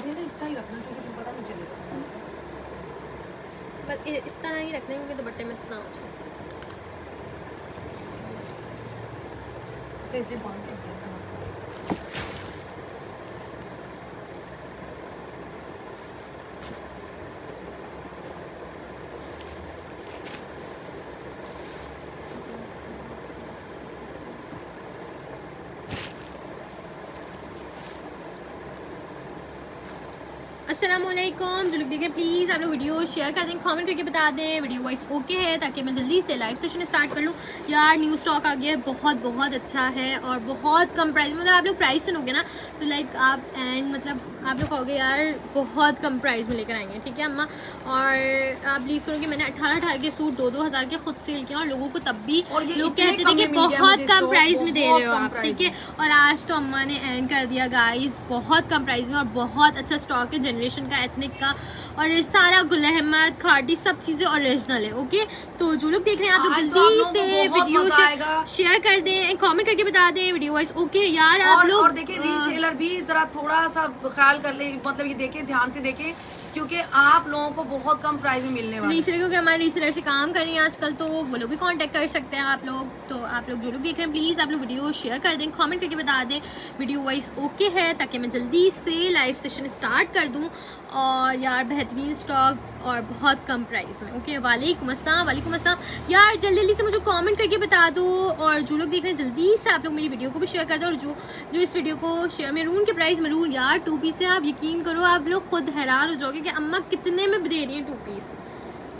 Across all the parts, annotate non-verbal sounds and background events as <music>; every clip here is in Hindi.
इस तरह ही रखना क्योंकि फिर पता नहीं चलेगा। बस इस तरह ही रखने क्योंकि दुपट्टे में इतना हो जाए बाँध के रखना। वालेकुम जो लोग देख रहे प्लीज़ आप लोग वीडियो शेयर कर दें कमेंट करके बता दें। वीडियो वाइज ओके है, ताकि मैं जल्दी से लाइव सेशन स्टार्ट कर लूँ। यार न्यू स्टॉक आ गया है, बहुत बहुत अच्छा है और बहुत कम प्राइस मतलब आप लोग प्राइस सुनोगे ना तो लाइक आप एंड मतलब आप लोग कहोगे यार बहुत कम प्राइस में लेकर आएँगे। ठीक है अम्मा? और आप बिलीव करोगे मैंने अठारह अठारह के सूट दो दो हज़ार के खुद सेल किया और लोगों को तब भी लोग कहते थे कि बहुत कम प्राइस में दे रहे हो आप ठीक है? और आज तो अम्मा ने एंड कर दिया गाइस बहुत कम प्राइस में और बहुत अच्छा स्टॉक है जनरेशन का एथनिक का। और सारा गुल अहमद खाटी सब चीज़ें ओरिजिनल है ओके तो जो लोग देख रहे हैं आप लोग तो जल्दी से वीडियो। शेयर कर दें कमेंट करके बता दें वीडियो वाइज ओके यार आप लोग देखिए भी जरा थोड़ा सा ख्याल कर ले मतलब ये देखें, ध्यान से देखें, क्योंकि आप लोगों को बहुत कम प्राइस में मिलने वाला क्योंकि हमारे रीसेलर से काम कर रही हैं आजकल तो वो लोग भी कांटेक्ट कर सकते हैं आप लोग। तो आप लोग जो लोग देख रहे हैं प्लीज़ आप लोग वीडियो शेयर कर दें कमेंट करके बता दें। वीडियो वाइज ओके है, ताकि मैं जल्दी से लाइव सेशन स्टार्ट कर दूँ। और यार बेहतरीन स्टॉक और बहुत कम प्राइस में। ओके वालेकुम अस्सलाम वालेकुम अस्सलाम। यार जल्दी जल्दी से मुझे कमेंट करके बता दो और जो लोग देख रहे हैं, जल्दी से आप लोग मेरी वीडियो को भी शेयर कर दो और जो जो इस वीडियो को शेयर मेरून के प्राइस मेरून यार टू पीस है आप यकीन करो, आप लोग खुद हैरान हो जाओगे कि अम्मा कितने में दे रही है टू पीस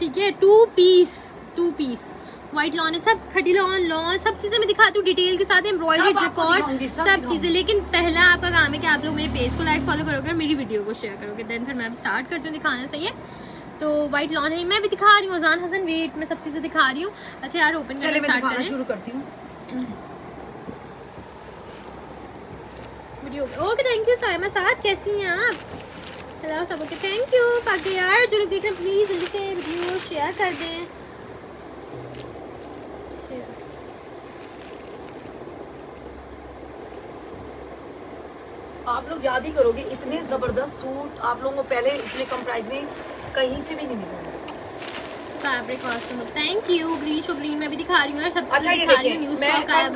ठीक है two piece two piece white lawn है सब खड़ी लॉन लॉन सब चीज़ें मैं दिखाती हूँ डिटेल के साथ एम्ब्रॉयडरी रिकॉर्ड सब चीज़ें। लेकिन पहला आपका काम है कि आप लोग मेरे पेज को लाइक फॉलो करोगे मेरी वीडियो को शेयर करोगे। देन फिर मैं स्टार्ट करती हूँ दिखाना सही है? तो व्हाइट लॉन है मैं भी दिखा रही हूँ अजान हसन वेट मैं सब चीज़ें दिखा रही हूँ। अच्छा यार ओपन करना शुरू करती हूँ। Video okay thank you Saima साहब कैसी हैं आप? हेलो सब ओके थैंक यू बाकी यार जो लोग देख रहे हैं प्लीज़ जल्दी से वीडियो शेयर कर दें। आप लोग याद ही करोगे इतने ज़बरदस्त सूट आप लोगों को पहले इतने कम प्राइस में कहीं से भी नहीं मिले। Fabric thank you green show green में भी दिखा रही हूँ। सबसे अच्छा, ये दिखा रही हूँ न्यू स्टॉक आया है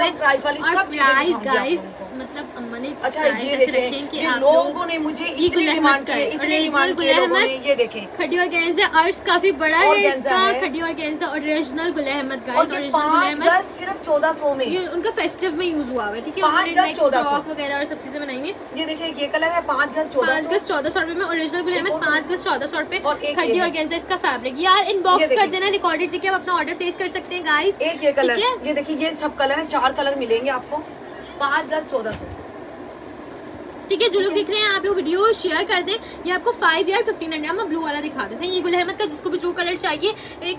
और प्राइस गाइस। मतलब अम्मा ने अच्छा ये देखें कि आप लोगों ने मुझे ये इतनी गुल डिमांड की। इतनी डिमांड की लोगों ने ये देखें। खड़ी और गेंजा अर्श काफ़ी बड़ा है इसका है। खड़ी और गेंजा ओरिजिनल गुल अहमद ओरिजिनल गज सिर्फ़ चौदह सौ में। ये उनका फेस्टिव में यूज़ हुआ है ठीक है? पाँच उन्होंने गज लाइक 1400 फ्रॉक वगैरह और सब चीज़ें बनाई हुई ये देखिए ये कलर है पाँच गज पाँच गज चौदह सौ रुपए में ओरिजिनल गुल अहमद पाँच गज चौदह सौ रुपए। खड्डी और। गेंजा इसका फैब्रिक यार इनबॉक्स कर देना रिकॉर्डेड देखिए आप अपना ऑर्डर प्लेस कर सकते हैं गाइस एक ये कलर? ये देखिए ये सब कलर है चार कलर मिलेंगे आपको। पाँच दस चौदह सौ। ठीक है जो लोग देख रहे हैं आप लोग वीडियो शेयर कर दें। ये आपको फाइव या फिफ्टीन हंड्रेड हम ब्लू वाला दिखा दें सही ये गुल अहमद का जिसको भी जो कलर चाहिए एक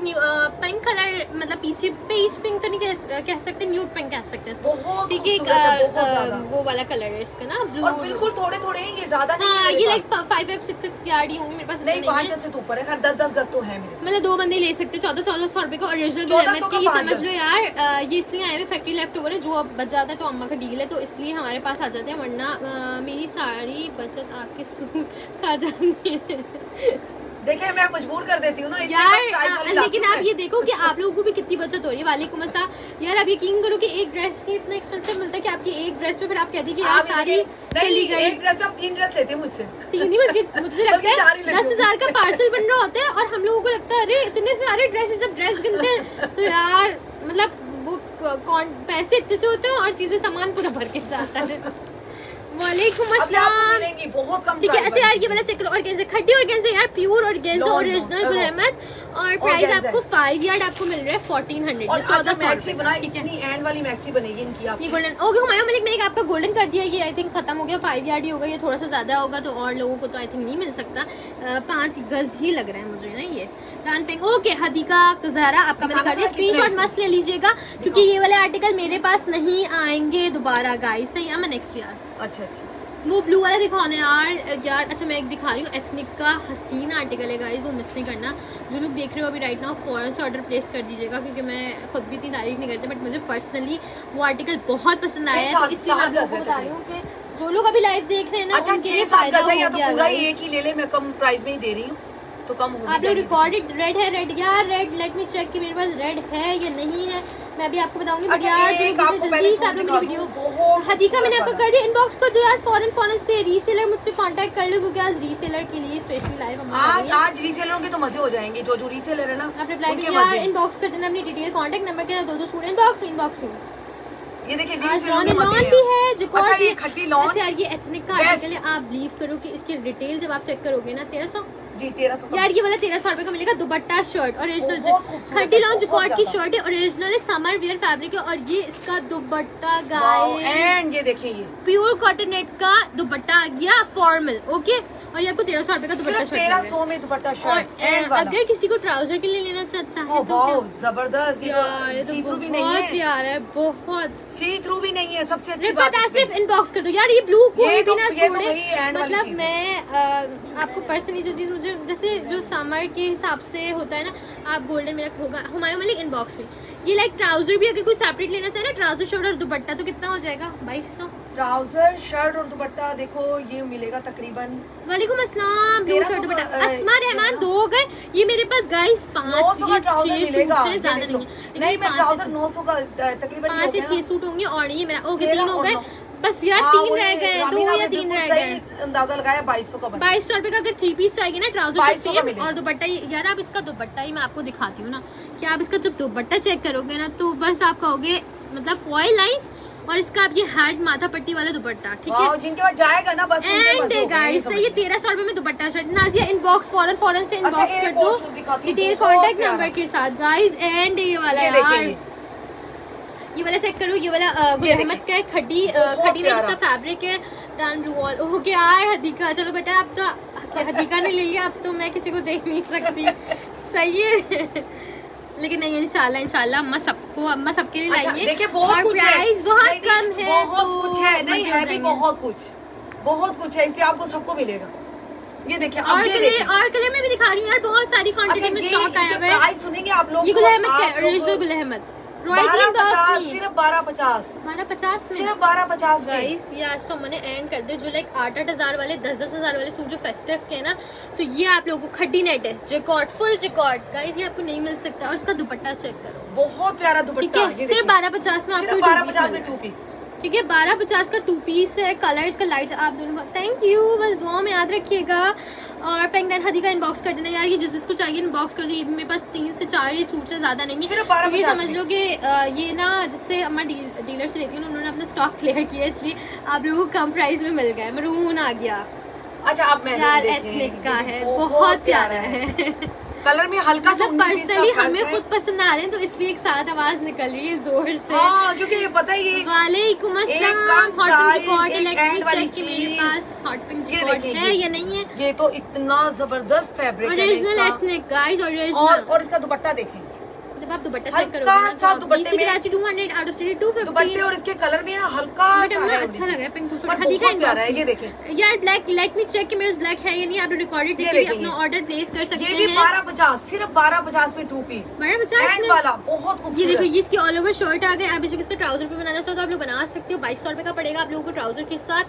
पिंक कलर मतलब पीछे पेज पिंक तो नहीं कह, कह सकते न्यूट पिंक कह सकते हैं ठीक है। वो वाला कलर है इसका ना ब्लू बिल्कुल थोड़े थोड़े हैं ये ज़्यादा हाँ ये like five five six six yard ही होंगे मेरे पास नहीं पाँच गज से तो ऊपर है खैर दस दस गज तो है मतलब दो बंदे ले सकते चौदह चौदह सौ रुपए का ओरिजिनल 1400 अहमद का पाँच समझ लो यार ये इसलिए आए हुए फैक्ट्री लेफ़्ट ओवर है जो अब बच जाता है तो अम्मा का डील है तो इसलिए हमारे पास आ जाते हैं वरना अ, मेरी सारी बचत आपके सूट खा जाती है। देखिए मैं मजबूर कर देती हूँ ना यार लेकिन आप ये देखो कि आप लोगों को भी कितनी बचत हो रही है वालेकुम अस्सलाम। यार आप यकीन करो कि एक ड्रेस ही इतना एक्सपेंसिव मिलता है कि आपकी एक ड्रेस पे फिर आप कहती है कि यार आप सारी चली गई। एक ड्रेस आप तीन ड्रेस लेते हैं मुझसे। तीन ही बल्कि मुझे लगता ही है दस हज़ार का पार्सल बन रहा होता है और हम लोगों को लगता है अरे इतने सारे ड्रेसेस सब ड्रेस गिनते हैं। तो यार मतलब वो कौन पैसे इतने से होते हैं और चीज़ें सामान पूरा भर के जाता है। वालेकुम अस्सलाम। बहुत कम ठीक है अच्छा यार ये वाला चेक करो ऑर्गेन्जा खड्डी ऑर्गेन्जा यार प्योर ऑर्गेन्जा ओरिजिनल और प्राइस आपको। फाइव यार्ड आपको मिल रहा है फोर्टीन हंड्रेड और चौदह अच्छा मैक्सी रुपए बना का, ठीक है। इतनी एंड वाली मैक्सी बनेगी इनकी ये गोल्डन ओके हुमायूं मलिक मैंने आपका गोल्डन कर दिया ये आई थिंक खत्म हो गया फाइव यार्ड ही होगा ये थोड़ा सा ज़्यादा होगा तो और लोगों को तो आई थिंक नहीं मिल सकता। पाँच गज ही लग रहा है मुझे ना ये। डान पिंक ओके हदीका जहरा आपका मैंने कर दिया स्क्रीनशॉट मस्त ले लीजिएगा क्योंकि ये वाले आर्टिकल मेरे पास नहीं आएँगे दोबारा गाइस सही है मैं नेक्स्ट यार अच्छा अच्छा। वो ब्लू वाला दिखाने यार यार अच्छा मैं एक दिखा रही हूँ एथनिक का हसीन आर्टिकल है गाइस वो मिस नहीं करना। जो लोग देख रहे हो अभी राइट नाउ फ़ौरन से ऑर्डर प्लेस कर दीजिएगा क्योंकि मैं खुद भी इतनी तारीफ़ नहीं करती बट मुझे पर्सनली वो आर्टिकल बहुत पसंद आया है तो इसलिए मैं आप लोगों को बता रही हूँ कि जो लोग अभी लाइव देख रहे हैं ना अच्छा छह सात गज या तो पूरा एक ही ले ले मैं कम प्राइस में ही दे रही हूँ। तो कम होगी आप लोग रिकॉर्डेड रेड है रेड यार रेड लेट मी चेक कि मेरे पास रेड है या नहीं है। मैं भी आपको बताऊँगी अच्छा, जो जल्दी से आप लोग वीडियो हदीका मैंने आपको कर दिया इनबॉक्स कर दो यार फॉरन फॉरन से रीसेलर मुझसे कांटेक्ट कर लो क्योंकि आज रीसेलर के लिए स्पेशली लाइव आज आज रीसेलरों के तो मज़े हो जाएँगे जो जो रीसेलर है ना आप रिप्लाई करिए यार इनबॉक्स कर देना अपनी डिटेल कांटेक्ट नंबर के दो दो स्टूडेंट इनबॉक्स इनबॉक्स में। ये देखिए लॉन भी है जो अच्छा ये खट्टी लॉन अच्छा यार ये एथनिक का आर्टिकल है आप बिलीव करो कि इसकी डिटेल जब आप चेक करोगे ना तेरह सौ? जी तेरह सौ यार ये वाला तेरह सौ रुपए का मिलेगा dupatta shirt original thirty launch cot की शर्ट है ओरिजिनल है समर वियर फैब्रिक है और ये इसका दुपट्टा गाय एंड ये देखिए ये। प्योर कॉटन नेट का दुपट्टा आ गया फॉर्मल ओके और ये आपको तेरह सौ रुपए का दुपट्टा शर्ट तेरह सौ में दुपट्टा शर्ट वाला। अगर किसी को ट्राउज़र के लिए लेना चाहता है तो ज़बरदस्त तो तो सी थ्रू भी नहीं बहुत है। प्यारा है बहुत। सी थ्रू भी नहीं है सबसे अच्छी बात इसमें। इनबॉक्स कर दो। यार ये ब्लू कोई भी तो- ना छोड़े। वाली मतलब मैं आपको पर्सनली जो चीज़ मुझे जैसे जो समर के हिसाब से होता है ना आप गोल्डन मेरा होगा हमारे मलिक इनबॉक्स में। ये लाइक ट्राउज़र भी अगर कोई सेपरेट लेना चाहे ना ट्राउज़र शर्ट और दुपट्टा तो कितना हो जाएगा? बाईस सौ। ट्राउज़र शर्ट और दुपट्टा देखो ये मिलेगा तकरीबन वालेकुम अस्सलाम ब्लू शर्ट दुपट्टा। का, रहमान दो गए ये मेरे पास गाइस पाँच ये ट्राउज़र मिलेगा ज़्यादा नहीं नहीं मैं ट्राउज़र छह- नौ सौ का तकरीबन से छह सूट होंगे और ये मेरा ओके तीन हो गए। बस यार हाँ, तीन रह गए दो या तीन रह गए अंदाज़ा लगाया बाईस सौ का बाईस सौ रुपए का अगर थ्री पीस चाहिए ना ट्राउज़र 2200 शर्ट का सेम मिलेगा। और दुपट्टा यार आप इसका दुपट्टा ही मैं आपको दिखाती हूँ ना। कि आप इसका जब दुपट्टा चेक करोगे ना तो बस आप कहोगे मतलब फॉयल लाइंस और इसका आप ये हैड माथा पट्टी वाला दुपट्टा ठीक है? जिनके पास जाएगा ना बस एंड हो गाइस ये तेरह सौ रुपए में दुपट्टा शर्ट नाजिया इनबॉक्स फॉरन फॉरन से इनबॉक्स अच्छा, कर दो। हूँ, डिटेल प्यारा। नंबर के साथ गाइस एंड ये वाला यार। ये। वाला चेक करो ये वाला गुल अहमद का है खड्डी खड्डी में। इसका फैब्रिक है डान ब्लू ऑल ओके यार हदीका। चलो बेटा अब तो हदीका ने ले लिया अब तो मैं किसी को देख नहीं सकती। सही है। लेकिन नहीं इंशाल्लाह इंशाल्लाह अम्मा सबको अम्मा सबके लिए अच्छा लाएँगे। देखिए बहुत कुछ है। प्राइस बहुत कम है बहुत तो कुछ है। नहीं है भी बहुत कुछ। बहुत कुछ है इसलिए आपको सबको मिलेगा। ये देखिए और कलर और कलर में भी दिखा रही हूँ यार बहुत सारी अच्छा क्वांटिटी में स्टॉक आया हुआ है। आज सुनेंगे आप लोग ये गुल अहमद गुल अहमद। बारह पचास सिर्फ़ बारह पचास। बारह पचास सिर्फ़ बारह पचास गाइस ये आज तो मैंने एंड कर दे जो लाइक आठ आठ हज़ार वाले दस दस हज़ार वाले सूट जो फेस्टिव के हैं ना तो ये आप लोगों को खड्डी नेट है। जिकॉट फुल जिकॉट गाइस ये आपको नहीं मिल सकता। और इसका दुपट्टा चेक करो। बहुत प्यारा दुपट्टा सिर्फ़ बारह पचास में आपको बारह पचास में टू पीस ठीक है बारह पचास का टू पीस है कलर इसका लाइट आप दोनों थैंक यू बस दुआ में याद रखिएगा। और पेंगन हदी का इनबॉक्स कर देना यार ये जिस जिसको चाहिए इनबॉक्स कर दीजिए। मेरे पास तीन से चार ही सूट से ज़्यादा नहीं है। सिर्फ़ 12 तो ये समझ लो कि ये ना जिससे डील, डीलर से लेती हूँ उन्होंने अपना स्टॉक क्लियर <laughs> किया इसलिए आप लोगों को कम प्राइस में मिल गया मरून आ गया। अच्छा आप मैं यार एथनिक का है बहुत प्यारा है। <laughs> कलर में हल्का सा 19 बीस का पर्सनली हमें खुद पसंद आ रहे हैं तो इसलिए एक साथ आवाज़ निकल रही है ज़ोर से। हाँ क्योंकि ये पता है ये वालेकुम एक अस्सलाम कम हॉट पिंक एक मेरे। पास हॉट पिंक है ये- नहीं है। ये तो इतना ज़बरदस्त फैब्रिक है ओरिजिनल एथनिक गाइस ओरिजिनल और इसका दुपट्टा देखें। जब आप दुपट्टा चेक हल्का करोगे ना सा दुपट्टे में- कराची 200 आउट ऑफ़ सिटी दुपट्टे और इसके कलर भी ना हल्का सा है अच्छा लग रहा है पिंक टू पर का प्यारा है ये देखें। यार ब्लैक लेट मी चेक कि मेरे पास ब्लैक है या नहीं आप रिकॉर्डेड देखिए देखिए, अपना ऑर्डर प्लेस कर सकते ये भी हैं। सिर्फ़ में टू पीस बड़ा पचास एंड में? वाला बहुत ये देखो ये इसकी ऑल ओवर शर्ट आ गई आप बेशक इसका ट्राउज़र भी बनाना चाहो तो आप लोग बना सकते हो। बाईस सौ रुपए का पड़ेगा आप लोगों को ट्राउज़र के साथ।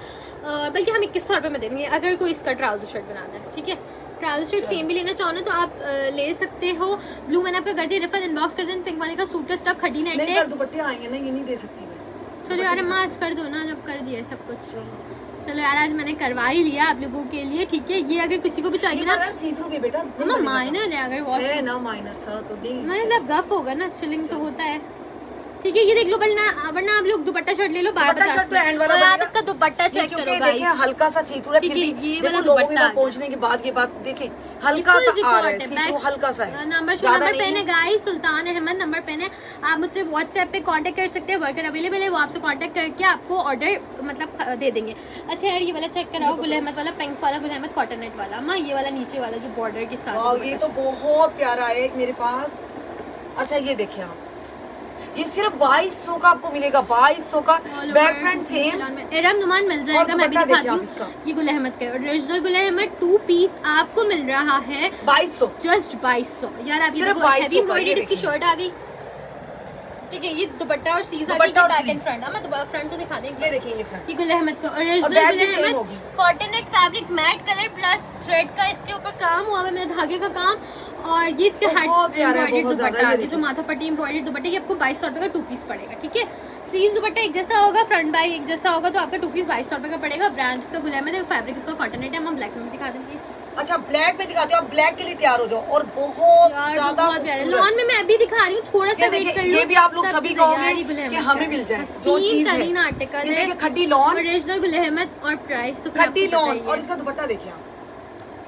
बल्कि हम इक्कीस सौ रुपए में देंगे अगर कोई इसका ट्राउज़र शर्ट बनाना है ठीक है? ट्राउज़र शर्ट सेम भी लेना चाहो ना तो आप ले सकते हो। ब्लू मैंने आपका कर दिया रेफर इनबॉक्स कर दें पिंक वाले का सूट का स्टफ़ खड़ी नहीं है दुपट्टे आएँगे ना ये नहीं दे सकती चलो यार अम्मा आज कर दो ना जब कर दिया सब कुछ। चलो। यार आज मैंने करवा ही लिया आप लोगों के लिए ठीक है? ये अगर किसी को भी चाहिए ना सी थ्रू भी बेटा। माइनर है अगर वॉश है ना माइनर सा तो देंगे। मतलब गफ होगा ना सिलिंग तो होता है। ठीक है ये देख लो वरना वरना आप लोग दुपट्टा शर्ट ले लो बारह दुपट्टा पचास शर्ट तो हैंड वाला आप इसका दुपट्टा चेक करो देखिए हल्का सा है ठीक फिर भी ये वाला दुपट्टा। पहुँचने के बाद ये बात देखें हल्का सा आ रहा है थ्रू हल्का सा है। नंबर ज़्यादा नंबर पेन है। Guys Sultan Ahmed number pen है आप मुझसे व्हाट्सएप पे कांटेक्ट कर सकते हैं वर्कर अवेलेबल है वो आपसे कांटेक्ट करके आपको ऑर्डर मतलब दे देंगे। अच्छा यार ये वाला चेक कराओ गुल अहमद वाला पिंक वाला गुल अहमद कॉटन नेट वाला। अम्मा ये वाला नीचे वाला जो बॉर्डर के साथ ये तो बहुत प्यारा है मेरे पास। अच्छा ये देखिए आप। ये सिर्फ़ बाईस सौ का आपको मिलेगा बाईस सौ का। Back front same. Eram Noman मिल जाएगा मैं भी दिखाती हूँ ये गुल अहमद का। Original Gul Ahmad to piece आपको मिल रहा है। बाईस सौ। जस्ट बाईस सौ। यार आप सिर्फ़ देखो 2200 हैवी एम्ब्रॉयडरी इसकी शर्ट आ गई। ठीक है ये दुपट्टा और सीज दुपट्टा और बैक एंड फ्रंट मैं फ्रंट तो दिखा दें ये देखिए ये फ्रंट ये गुल अहमद का और ओरिजिनल गुल अहमद होगी। Cotton net fabric matte colour plus thread का इसके ऊपर काम हुआ है मेरे धागे का काम। और ये इसके हेड ज़्यादा, दुपट्टा आगे जो। माथा पट्टी एम्ब्रॉयडरी दुपट्टा ये आपको बाईस सौ रुपए का टू पीस पड़ेगा ठीक है? स्लीव दुपट्टा एक जैसा होगा फ्रंट बैक एक जैसा होगा तो आपका टू पीस बाईस सौ रुपए का पड़ेगा। ब्रांड इसका गुल अहमद है फैब्रिक इसका कॉटनेट है हम ब्लैक में दिखा दें प्लीज़ अच्छा ब्लैक में दिखाते हो आप ब्लैक के लिए तैयार हो जाओ और बहुत ज़्यादा। लॉन में मैं अभी दिखा रही हूँ थोड़ा सा वेट कर लो। ये भी आप लोग सभी कहोगे कि हमें मिल जाए, जो चीज़ है। आर्टिकल ये है। देखिए, खड्डी लॉन। ओरिजिनल गुल अहमद और प्राइस तो खड्डी लॉन और इसका दुपट्टा देखिए आप।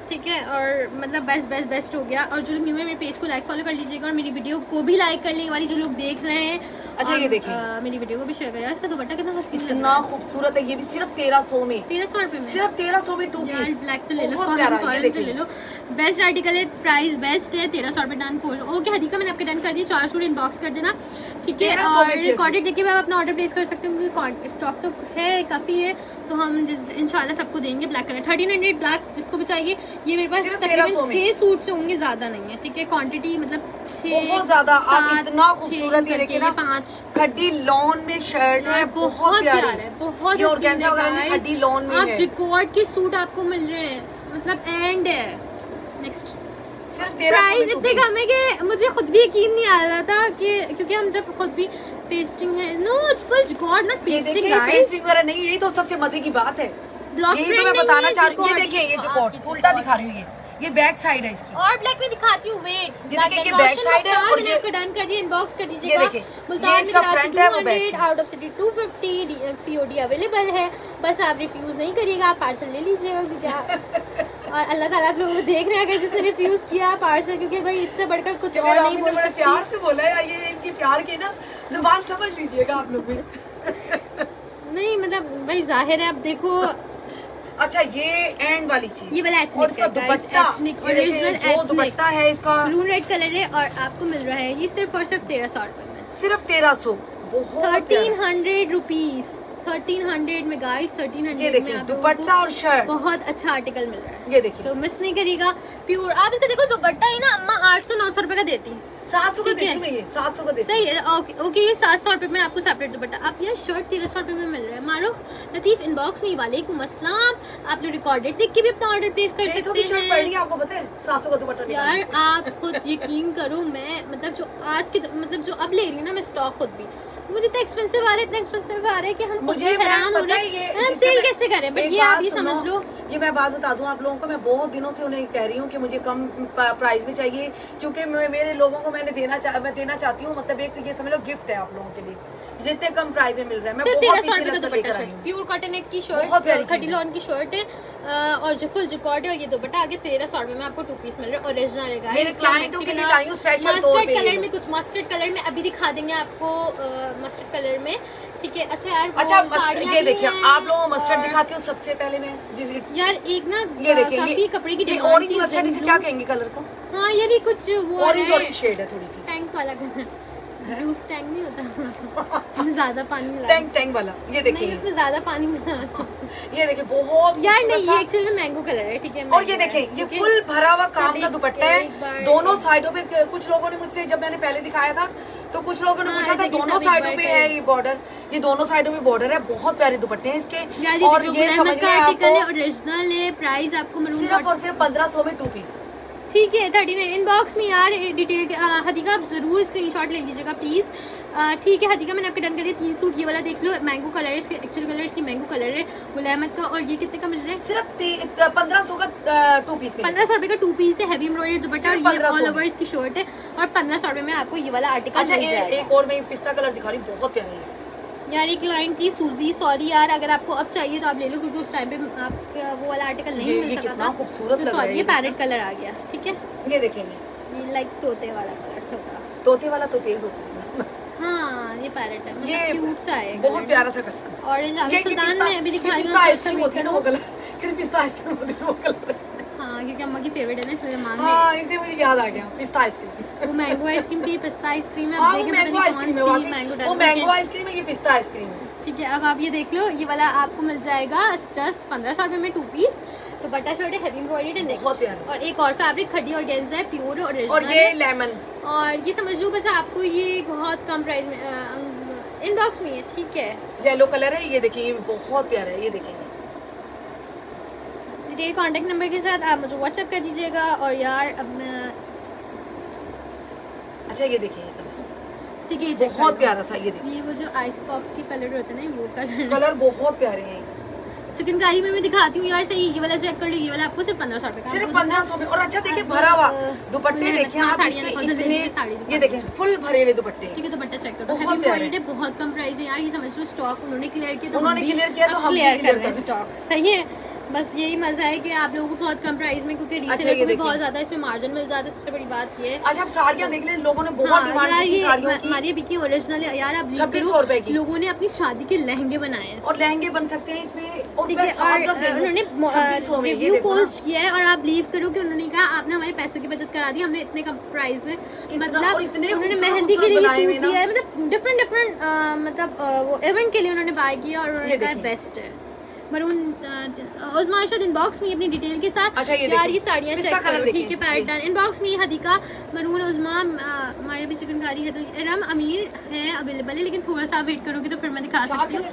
ठीक है और मतलब बेस्ट बेस्ट बेस्ट हो गया। और जो लोग न्यू है मेरे पेज को लाइक फॉलो कर लीजिएगा और मेरी वीडियो को भी लाइक करने वाली जो लोग देख रहे हैं अच्छा, ये देखिए। मेरी वीडियो को भी शेयर करें। इसका दुपट्टा कितना हसीन इतना है। खूबसूरत है ये भी सिर्फ़ तेरह सौ में। तेरह सौ रुपए में। सिर्फ़ तेरह सौ में टू पीस ब्लैक पे ले लो फॉरन से ले लो। बेस्ट आर्टिकल है प्राइस बेस्ट है तेरह सौ रुपए डन खोल ओके हदीका मैंने आपके डन कर दिया चार सौ इनबॉक्स कर देना। ठीक है और रिकॉर्डेड देखिए मैं अपना ऑर्डर प्लेस कर सकती हूँ क्योंकि स्टॉक तो है काफ़ी है। तो हम जिस इंशाल्लाह सबको देंगे black colour thirteen hundred black जिसको भी चाहिए ये मेरे पास तकरीबन छह सूट से होंगे ज़्यादा नहीं है ठीक है? क्वांटिटी मतलब छह ज़्यादा, आप इतना खूबसूरत ये देखिए ना। पाँच। खड्डी लॉन में शर्ट है बहुत प्यारी। है बहुत। खड्डी लॉन में आप जिकॉर्ड के सूट आपको मिल रहे हैं मतलब एंड है। नेक्स्ट प्राइस इतने कम है कि मुझे खुद भी यकीन नहीं आ रहा था कि क्योंकि हम जब खुद भी पेस्टिंग है no it's full god not pasting guys pasting वगैरह नहीं ये तो सबसे मज़े की बात है। ये यही तो मैं बताना चाह रही हूँ ये देखिए ये जो कोट उल्टा दिखा रही हूँ। ये। ये बैक साइड है इसकी। और ब्लैक में दिखाती हूँ वेट ये देखिए, ये है और मैंने आपको डन कर दिया इनबॉक्स कर दीजिएगा। मुल्तान में कराची है, 200 out of city 250 COD available है। बस आप रिफ्यूज नहीं करिएगा आप पार्सल ले लीजिएगा <laughs> और अल्लाह ताला आप लोग को देख रहे हैं अगर जिसने रिफ्यूज किया पार्सल क्योंकि भाई इससे बढ़कर कुछ और नहीं बोल सकती। प्यार से बोला है यार ये इनकी प्यार की ना ज़ुबान समझ लीजिएगा आप लोग भी। <laughs> नहीं मतलब भाई ज़ाहिर है अब देखो <laughs> अच्छा ये एंड वाली चीज़। ये वाला और इसका है, दुपट्टा। ethnic। दुपट्टा है इसका। ब्लू रेड कलर है और आपको मिल रहा है। ये सिर्फ़ और सिर्फ़ तेरह सौ रुपए में। सिर्फ़ तेरह सौ। Thirteen hundred rupees thirteen hundred में गाइस थर्टीन हंड्रेड में दुपट्टा और शर्ट बहुत अच्छा आर्टिकल मिल रहा है। ये देखिए। तो मिस नहीं करिएगा। प्योर आप इसका देखो दुपट्टा ही ना अम्मा आठ सौ नौ सौ रुपए का देती सात सौ का सात सौ का सही है। ओके ओके ये सात सौ रुपए में आपको सेपरेट दुपट्टा। आप यार शर्ट तेरह सौ रुपए में मिल रहा है। मारूफ लतीफ इनबॉक्स में वाले असलम आप लोग रिकॉर्डेड देख के भी अपना ऑर्डर प्लेस कर सकते हैं। आपको पता है? सात सौ का दुपट्टा यार आप खुद यकीन करो मैं मतलब जो आज के मतलब जो अब ले रही हूँ ना मैं स्टॉक खुद भी। मुझे इतना एक्सपेंसिव आ रहा है इतना एक्सपेंसिव आ रहा है कि हम मुझे हैरान हो रहे हैं हम सेल कैसे करें? बट ये आप ये समझ लो। ये मैं बात बता दूँ आप लोगों को मैं बहुत दिनों से उन्हें कह रही हूँ कि मुझे कम प्राइस में चाहिए क्योंकि मेरे लोगों को मैंने देना चाह मैं देना चाहती हूँ मतलब एक ये समझ लो गिफ्ट है आप लोगों के लिए। जितने कम प्राइस में मिल रहा है। मैं बहुत तेरह सौ पीछे का लगकर दुपट्टा शर्ट हूँ। प्योर कॉटनेट की बहुत शर्ट खटी। लॉन की शर्ट है और जो फुल जिकॉर्ड है और ये दुपट्टा आगे तेरह सौ रुपए में आपको टू पीस मिल रहा है ओरिजिनल है के मस्टर्ड कलर में कुछ मस्टर्ड कलर में अभी दिखा देंगे आपको मस्टर्ड कलर में। ठीक है अच्छा यार अच्छा ये देखिए आप लोगों को मस्टर्ड दिखाती हूँ सबसे पहले मैं। यार एक ना ये देखिए काफ़ी कपड़े की डिमांड क्या कहेंगे कलर को? हाँ ये कुछ वो ऑरेंज ऑरेंज शेड है। थोड़ी सी। टैंक वाला कलर जूस टैंक नहीं होता इसमें ज़्यादा पानी मिला। टैंक टैंक वाला। ये देखिए। इसमें ज़्यादा पानी मिला। ये देखिए बहुत यार नहीं ये एक्चुअली मैंगो कलर है ठीक है और ये देखें ये फुल भरा हुआ काम का दुपट्टा है। दोनों साइडों पे कुछ लोगों ने मुझसे जब मैंने पहले दिखाया था तो कुछ लोगों ने हाँ, पूछा था दोनों साइडों पे है ये बॉर्डर ये दोनों साइडों में बॉर्डर है। बहुत प्यारे दुपट्टे हैं इसके। और ये समझ है आपको ओरिजिनल है प्राइस आपको सिर्फ़ और सिर्फ़ पंद्रह सौ में टू पीस ठीक है थर्टी नाइन इनबॉक्स में यार डिटेल हदीका आप ज़रूर स्क्रीनशॉट ले लीजिएगा प्लीज़ ठीक है हदीका मैंने आपके डन कर दिया तीन सूट ये वाला देख लो मैंगो कलर है इसके एक्चुअल कलर इसकी मैंगो कलर है गुल अहमद का और ये कितने का मिल रहा है? सिर्फ़ पंद्रह सौ का टू पीस पंद्रह सौ रुपए का टू पीस है हैवी एम्ब्रॉयडरी दुपट्टा और ये ऑल ओवर इसकी शर्ट है और पंद्रह सौ रुपए में आपको ये वाला आर्टिकल अच्छा एक और मैं पिस्ता कलर दिखा रही हूँ बहुत प्यारा है। यार एक क्लाइंट थी सूजी सॉरी यार अगर आपको अब चाहिए तो आप ले लो क्योंकि उस टाइम पे आपका वो वाला आर्टिकल नहीं ये- मिल ये सका था। खूबसूरत तो सॉरी ये ये पैरेट कलर आ गया ठीक है? ये देखेंगे। ये लाइक तोते वाला कलर तोता। तोते वाला तो तेज होता है। हाँ ये पैरेट है ये मतलब क्यूट सा है बहुत प्यारा सा कलर ऑरेंज ये आगे सुल्तान में अभी ये दिखा रही पिस्ता आइसक्रीम <laughs> होती है ना वो कलर फिर पिस्ता आइसक्रीम होती है वो कलर हाँ क्योंकि अम्मा की फेवरेट है ना इसलिए मांग। हाँ इसे मुझे याद आ गया पिस्ता आइसक्रीम वो मैंगो आइसक्रीम थी पिस्ता आइसक्रीम है हाँ अब देखें पता मैंगो नहीं कौन सी मैंगो डाल मैंगो आइसक्रीम है ये पिस्ता आइसक्रीम है। ठीक है अब आप ये देख लो ये वाला आपको मिल जाएगा जस्ट पंद्रह सौ रुपये में टू पीस दुपट्टा शर्ट है हैवी है। बहुत और एक और फैब्रिक खड़ी और गेंजा है प्योर और और ये लेमन और ये समझ लो बस आपको ये बहुत कम प्राइस में इनबॉक्स में है ठीक है। येलो कलर है ये देखिए ये बहुत प्यारा है ये देखिए। डिटेल कॉन्टेक्ट नंबर के साथ आप मुझे व्हाट्सएप कर दीजिएगा और यार अब मैं अच्छा ये देखिए ये ठीक है बहुत प्यारा सा ये देखिए। ये वो जो आइस पॉप के कलर होते हैं ना वो कलर कलर बहुत प्यारे हैं। चिकनकारी में मैं दिखाती हूँ यार सही ये वाला चेक कर लो ये वाला आपको सिर्फ़ पंद्रह सौ रुपए सिर्फ़ पंद्रह सौ में और अच्छा देखिए भरा हुआ अ, दुपट्टे देखिए हाँ, आप इसके इतने साड़ी दिखाओ। ये देखिए फुल भरे हुए दुपट्टे। ठीक है दुपट्टा चेक करो। हैवी है बहुत कम प्राइस है यार ये समझ लो स्टॉक उन्होंने क्लियर किया तो उन्होंने clear किया तो हम क्लियर कर रहे हैं स्टॉक सही है? बस यही मज़ा है कि आप लोगों को बहुत कम प्राइस में क्योंकि अच्छा, रीसेलर ये को भी बहुत ज़्यादा इसमें मार्जिन मिल जाता है सबसे बड़ी बात ये है। अच्छा आप साड़ियाँ देख लें लोगों ने बहुत हाँ, यार ये साड़ियों म- की। हमारी बिकी ओरिजिनल है। यार आप छब्बीस की। लोगों ने अपनी शादी के लहंगे बनाए हैं। और लहंगे बन सकते हैं इसमें उन्होंने 2600 में, ये रिव्यू पोस्ट किया है और आप लीव करो कि उन्होंने कहा आपने हमारे पैसों की बचत करा दी हमने इतने कम प्राइस में। मतलब इतने उन्होंने मेहंदी के लिए सूट दिया है मतलब डिफरेंट डिफरेंट मतलब वो इवेंट के लिए उन्होंने बाय किया और उन्होंने कहा बेस्ट है। मरून उस्मान शायद इनबॉक्स में अपनी डिटेल के साथ। अच्छा, ये यार ये साड़ियाँ चेक करो ठीक है इनबॉक्स में हदीका मरून उजमा हमारे भी चिकनकारी है तो रम अमीर है अवेलेबल है लेकिन थोड़ा सा वेट करोगे तो फिर मैं दिखा सकती हूँ?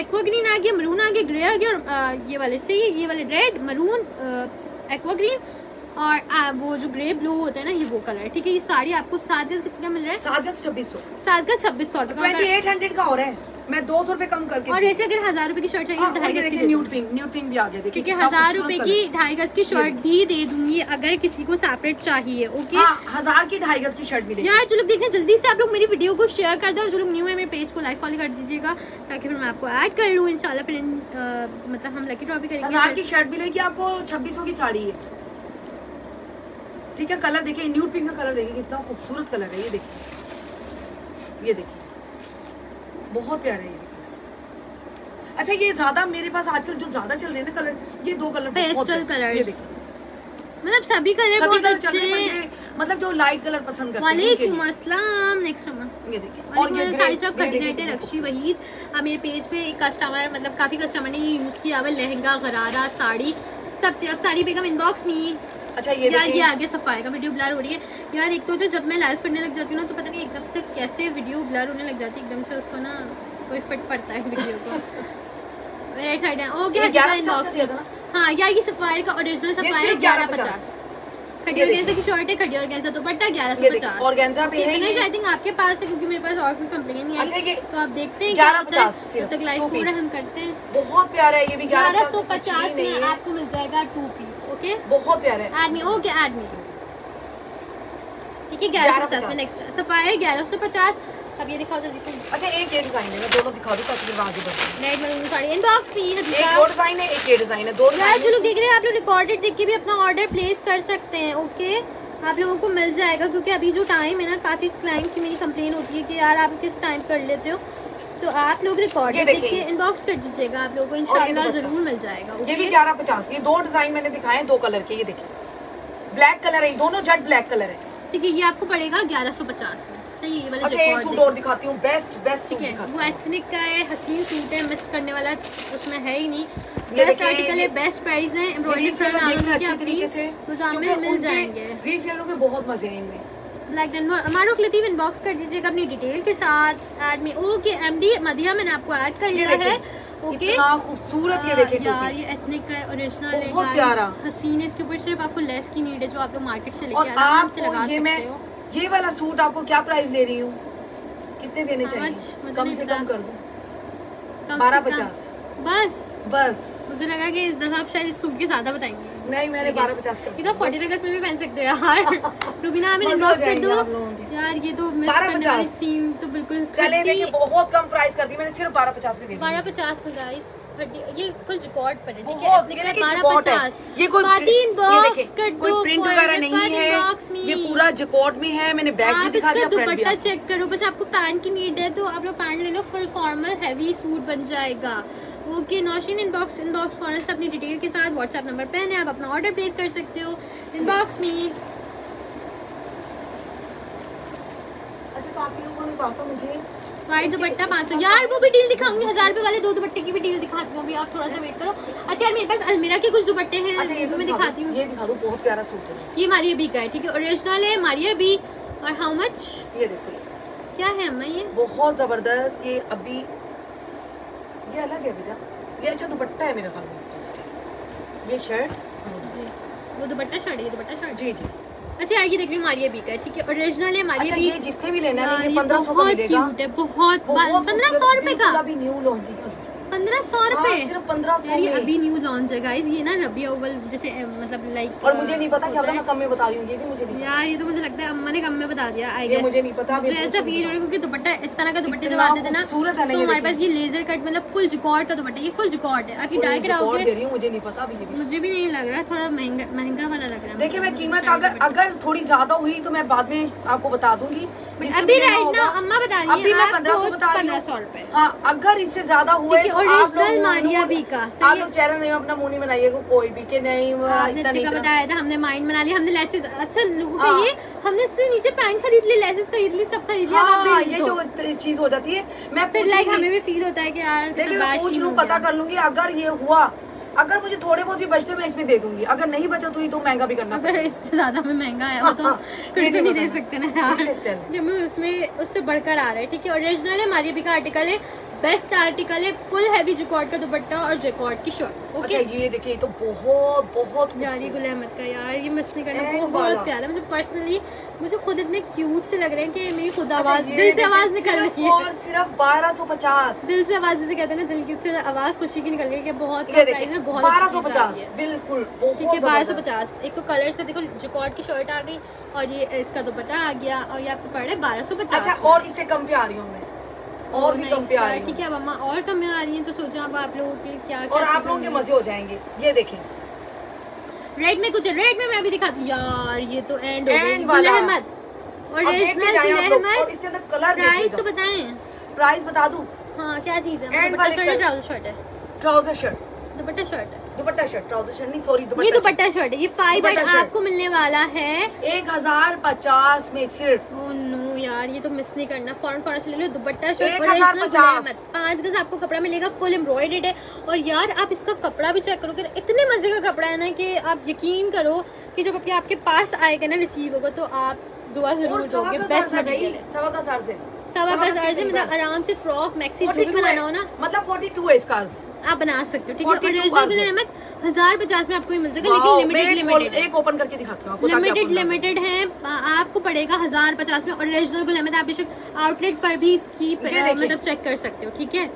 एक्वा ग्रीन आ गया मरून आ गया ग्रे आ गया और ये वाले सही ये वाले रेड मरून एक्वा ग्रीन और अ, वो जो ग्रे ब्लू होता है ना ये वो कलर है ठीक है? ये साड़ी आपको सात गज कितना मिल रहा है? सात गज छब्बीस सौ। सात गज छब्बीस सौ का। एट हंड्रेड का हो रहा है। मैं दो सौ रुपए कम करके और। वैसे अगर हज़ार रुपए की शर्ट चाहिए हाँ, तो और ढाई गज की न्यूट। पिंक न्यूट पिंक भी आ गया है कितना हज़ार रुपए की ढाई गज की शर्ट भी दे दूँगी अगर किसी को सेपरेट चाहिए ओके हाँ हज़ार की ढाई गज की शर्ट मिलेगी। यार जो लोग देख रहे हैं जल्दी से आप लोग मेरी वीडियो को शेयर कर दो और जो लोग न्यू है मेरे पेज को लाइक फॉलो कर दीजिएगा ताकि फिर मैं आपको ऐड कर लूँ इंशाल्लाह फिर मतलब हम लकी ड्रॉ भी करेंगे। हज़ार की शर्ट मिलेगी आपको छब्बीस की साड़ी है। ठीक है कलर देखिए न्यूट पिंक का कलर देखिए कितना खूबसूरत कलर है ये देखिए। ये देखिए। बहुत प्यारा है ये भी कलर अच्छा ये ज़्यादा मेरे पास आजकल जो ज़्यादा चल रहे हैं ना कलर ये दो कलर। ये देखिए। मतलब सभी कलर सभी बहुत कलर चल अच्छे रहे हैं मतलब जो लाइट कलर पसंद करते हैं वालेकुम। अस्सलाम नेक्स्ट नंबर ये देखिए। और ये साड़ी सब कितना रक्षी वहीद। अब मेरे पेज पे एक कस्टमर मतलब काफ़ी कस्टमर ने ये यूज़ किया हुआ लहंगा गरारा साड़ी। सब चीज़ अब साड़ी बेगम इनबॉक्स में अच्छा ये यार ये आगे सफ़ाई का वीडियो ब्लर हो रही है। यार एक तो, तो जब मैं लाइव करने लग जाती हूँ ना तो पता नहीं एकदम से कैसे वीडियो ब्लर होने लग जाती है। एकदम से उसको ना कोई फिट पड़ता है वीडियो को। <laughs> राइट साइड है। ओके ये हदीका 1150 का इनबॉक्स दिया था ना? हाँ यार ये सफायर का ओरिजिनल सफायर ग्यारह 1150 पचास। खड़ी ऑर्गेन्जा की शर्ट है खड़ी ऑर्गेन्जा दुपट्टा ग्यारह सौ पचास। पे है ये। आई थिंक आपके पास है क्योंकि मेरे पास और कोई कंप्लेन नहीं अच्छा, आई ये तो आप देखते हैं 1150 जब सिर्फ़, तक लाइव two पूरा piece। हम करते हैं। बहुत प्यारा है ये भी ग्यारह सौ पचास में आपको मिल जाएगा टू पीस ओके बहुत प्यारा। है एडमी ओके एडमी ठीक है ग्यारह सौ पचास में नेक्स्ट सफायर ग्यारह सौ पचास। अब ये दिखाओ जल्दी से। अच्छा एक ये डिज़ाइन है मैं दोनों दिखा दूँ ताकि मैं आगे बढ़ूँ रेड मरून साड़ी इनबॉक्स में एक डिज़ाइन है एक ये डिज़ाइन है दो यार जो लोग देख रहे हैं आप लोग रिकॉर्डेड देख के भी अपना ऑर्डर प्लेस कर सकते हैं ओके आप लोगों को मिल जाएगा क्योंकि अभी जो टाइम है ना काफ़ी क्लाइंट की मेरी कंप्लेन होती है कि यार आप किस टाइम कर लेते हो? तो आप लोग ये देखिए। इनबॉक्स कर दीजिएगा आप लोगों को इंशाल्लाह ज़रूर मिल जाएगा ये भी ग्यारह पचास ये दो डिज़ाइन मैंने दिखाए हैं दो कलर के ये देखिए। ब्लैक कलर है दोनों जट ब्लैक कलर है। ठीक है ये आपको पड़ेगा ग्यारह सौ पचास में। सही ये वाला अच्छा एक सूट और दिखाती हूँ बेस्ट बेस्ट ठीक है वो एथनिक का है हसीन सूट है मिस करने वाला उसमें है ही नहीं। ये बेस्ट देखिए, आर्टिकल है बेस्ट प्राइस है एम्ब्रॉयडरी अच्छे मिल जाएँगे। रीसेलर में बहुत मज़े हैं इनमें। ब्लैक डेन मारूफ लतीफ इनबॉक्स कर दीजिएगा अपनी डिटेल के साथ ऐड में ओके एमडी मदिया मैंने आपको ऐड कर लिया है. ओके खूबसूरत ये देखिए यार ये एथनिक का ओरिजिनल है बहुत प्यारा। हसीन है इसके ऊपर सिर्फ़ आपको लेस की नीड है जो आप लोग मार्केट से लेके आराम से लगा सकते हो. ये वाला सूट आपको क्या प्राइस दे रही हूँ? कितने देने चाहिए? कम से कम कर दूँ. बारह पचास. बस. बस. मुझे लगा कि इस दफ़ा आप शायद इस सूट के ज़्यादा बताएँगे. नहीं मैंने बारह पचास ये तो अगस्त में भी पहन सकते हो यार। <laughs> रुबीना हमें इनबॉक्स कर दो। यार ये तो मिस करने वाली सीन तो बिल्कुल चले देखिए बहुत कम प्राइस कर दी मैंने सिर्फ़ बारह पचास में दी बारह पचास में गाइस ये फुल रिकॉर्ड पर है ठीक है? बारह पचास। ये कोई कोई प्रिंट वगैरह नहीं है। ये पूरा जकोट में है मैंने बैग भी दिखा दिया दुपट्टा चेक करो। बस आपको पैंट की नीड है तो आप लोग पैंट ले लो फुल फॉर्मल हैवी सूट बन जाएगा। ओके नौशीन इनबॉक्स इनबॉक्स फॉरन से अपनी डिटेल के साथ व्हाट्सएप नंबर पेन है आप अपना ऑर्डर प्लेस कर सकते हो इनबॉक्स में। अच्छा काफ़ी लोगों ने कहा था मुझे वाइट दुपट्टा पाँच सौ। यार वो भी डील दिखाऊँगी हज़ार रुपए वाले दो दुपट्टे की भी डील दिखाती हूँ अभी आप थोड़ा सा वेट करो। अच्छा यार मेरे पास अलमीरा के कुछ दुपट्टे हैं अच्छा ये तो तो मैं दिखाती हूँ। ये दिखा दो बहुत प्यारा सूट है। ये मारिया बी का है ठीक है? ओरिजिनल है मारिया बी और हाउ मच ये देखो। क्या है अम्मा ये? बहुत ज़बरदस्त ये अभी ये अलग है बेटा। ये अच्छा दुपट्टा है मेरे ख्याल में। ये शर्ट जी वो दुपट्टा शर्ट है दुपट्टा शर्ट जी जी। अच्छा यार ये देख लो मारिया बी का ठीक है? ओरिजिनल है मारिया अच्छा बी ये जिसने भी लेना है ये ये पंद्रह सौ का बहुत क्यूट है बहुत बहुत पंद्रह सौ रुपए का। अभी न्यू लॉन्च है पंद्रह सौ हाँ, रुपए। सिर्फ़ पंद्रह सौ अभी न्यू लॉन्च है गाइस ये ना रबी अव्वल जैसे मतलब लाइक और मुझे नहीं पता क्या मैं कम में बता रही हूँ ये भी मुझे नहीं यार ये तो मुझे लगता है अम्मा ने कम में बता दिया आई ये मुझे नहीं पता, मुझे ऐसा फील हो रहा है क्योंकि दुपट्टा इस तरह का दुपट्टे जब आते थे ना तो हमारे पास ये लेजर कट मतलब फुल जिकॉर्ड का दुपट्टा ये फुल जिकॉर्ड है। ये डाई कराओगे? दे मुझे नहीं पता भी। मुझे भी नहीं लग रहा थोड़ा महँगा महँगा वाला लग रहा है। देखिए मैं कीमत अगर अगर थोड़ी ज़्यादा हुई तो मैं बाद में आपको बता दूँगी अभी राइट ना अम्मा बता रही अभी मैं पंद्रह सौ बता रही हूँ। सौ रुपए। हाँ अगर इससे ज़्यादा हुए है, मारिया भी का, आप लोग चेहरा नहीं अपना मुँह नहीं बनाइएगा कोई भी कि नहीं आपने का बताया था हमने माइंड बना लिया हमने लेसेस अच्छा लोगों का हाँ। ये हमने इससे नीचे पैंट खरीद ली लेसेस खरीद ली सब खरीद लिया हाँ ये जो चीज़ हो जाती है मैं फिर लाइक हमें भी फील होता है कि यार पूछ लूँ पता कर लूँगी अगर ये हुआ अगर मुझे थोड़े बहुत भी बचते मैं इसमें दे दूँगी अगर नहीं बचा तो ये तो महँगा भी करना अगर इससे ज़्यादा में महँगा आया <laughs> तो हाँ, फिर तो नहीं दे सकते ना यार। है। जब मैं उसमें उससे बढ़कर आ रहा है ठीक है ओरिजिनल है मारी भी का आर्टिकल है बेस्ट आर्टिकल है फुल हैवी जिकॉर्ड का दुपट्टा और जिकॉर्ड की शर्ट अच्छा ओके ये देखिए तो बहुत बहुत यार ये गुल अहमद का यार ये मिस नहीं करना बहुत वाला। प्यारा मुझे पर्सनली मुझे खुद इतने क्यूट से लग रहे हैं कि मेरी खुद अच्छा, आवाज़ दिल से आवाज़ निकल रही है। और सिर्फ़ बारह सौ पचास। दिल से आवाज़ जिसे कहते हैं ना दिल की से आवाज़ खुशी की निकल रही है बहुत कम प्राइस है बहुत बारह सौ पचास बिल्कुल ठीक है बारह सौ पचास एक तो कलर्स का देखो जिकॉर्ड की शर्ट आ गई और ये इसका दुपट्टा आ गया और ये आपको पड़ रहा है बारह सौ पचास। अच्छा और इससे कम भी आ रही हूँ मैं। और भी कम पे आ रही ठीक है अब अम्मा और कम में आ रही है तो सोचा अब आप लोगों के क्या और आप लोगों के मज़े हो जाएँगे ये देखें। रेड में कुछ है रेड में मैं अभी दिखाती हूँ। यार ये तो एंड हो गई। गुल अहमद ओरिजिनल गुल और अहमद इसके अंदर कलर प्राइस तो बताएँ। प्राइस बता दूँ। हाँ क्या चीज़ है? दुपट्टा शर्ट है ट्राउज़र शर्ट है? ट्राउज़र शर्ट दुपट्टा शर्ट है। दुपट्टा शर्ट ट्राउज़र शर्ट नहीं सॉरी ये दुपट्टा दुपट्टा शर्ट है ये फाइव आपको मिलने वाला है। एक हज़ार पचास में सिर्फ़। ओह नो यार ये तो मिस नहीं करना। फ़ौरन फ़ौरन से ले लो दुपट्टा शर्ट पाँच गज आपको कपड़ा मिलेगा फुल एम्ब्रॉयडेड है। और यार आप इसका कपड़ा भी चेक करोगे इतने मज़े का कपड़ा है ना कि आप यकीन करो कि जब आपके आपके पास आएगा ना रिसीव होगा तो आप दुआ ज़रूर दोगे बेस्ट मटेरियल सवा का हज़ार से। सवा गज का अर्ज़ मतलब आराम से फ्रॉक मैक्सी जो भी बनाना हो। ना। मतलब फोर्टी टू है इसका अर्ज़ आप बना सकते हो ठीक है? 42 ओरिजिनल अर्ज़ गुल। अहमद हज़ार पचास में आपको मिल जाएगा लेकिन लिमिटेड लिमिटेड एक ओपन करके दिखाती हूँ लिमिटेड लिमिटेड है आपको पड़ेगा हज़ार पचास में ओरिजिनल गुल अहमद आप बेशक आउटलेट पर भी इसकी देखिए। मतलब चेक कर सकते हो ठीक है?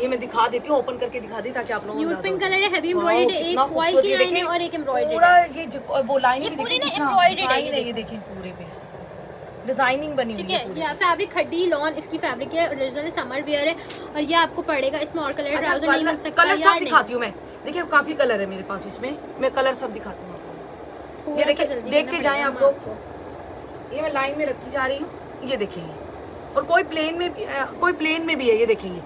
ये मैं दिखा देती हूँ ओपन करके दिखा दी ताकि आप लोगों न्यूड पिंक कलर है हैवी है एक वाई की लाइन है और एक एम्ब्रॉयडेड पूरा ये वो लाइन ये पूरी ना कितना है, ये है ये देखें। पूरे पे डिज़ाइनिंग बनी हुई है ये फैब्रिक खड्डी लॉन इसकी फैब्रिक है ओरिजिनल समर वियर है और ये आपको पड़ेगा इसमें और कलर अच्छा ट्राउज़र नहीं मिल सकता कलर सब दिखाती हूँ मैं। देखिए काफ़ी कलर है मेरे पास इसमें। मैं कलर सब दिखाती हूँ आपको। ये देखिए, देख के जाएँ आप आपको। ये मैं लाइन में रखती जा रही हूँ। ये देखेंगे। और कोई प्लेन में भी कोई प्लेन में भी है ये देखेंगे।